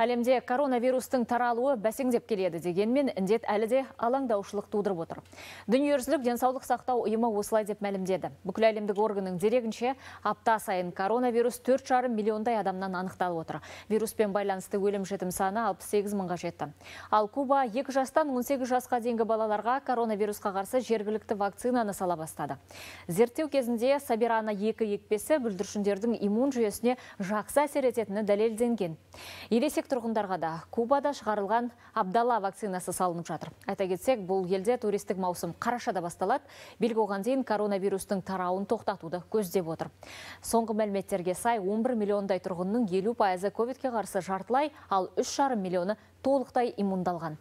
Әлемде коронавирустың таралуы бәсеңдеп келеді дегенмен індет әлі де алаңдаушылық тудырып отыр. Дүниежүзілік денсаулық сақтау ұйымы осылай деп мәлімдеді. Бүкіл әлемдік органның дерегінше апта сайын коронавирус 4,5 миллиондай адамнан анықталып отыр. Вируспен байланысты өлім жітім саны 68 мыңға жетті. Ал Куба 2 жастан 18 жасқа дейінгі балаларға коронавирусқа қарсы жергілікті вакцинаны сала бастады. Зерттеу кезінде Сабирана 2 екпесі бүлдіршіндердің иммун жүйесіне жақсы әсер ететіні дәлелденген. Ересек тұрғындарға да Кубада шығарылған Абдала вакцинасы салынып жатыр. Айта кетсек, бұл елде туристік маусым қарашада басталады. Белгі оған дейін коронавирустың тарауын тоқтатуды көздеп отыр. Соңғы мәліметтерге сай 11 миллиондай тұрғынның 50 пайызы ковидке қарсы жартылай, ал 3,5 миллионы толықтай иммундалған.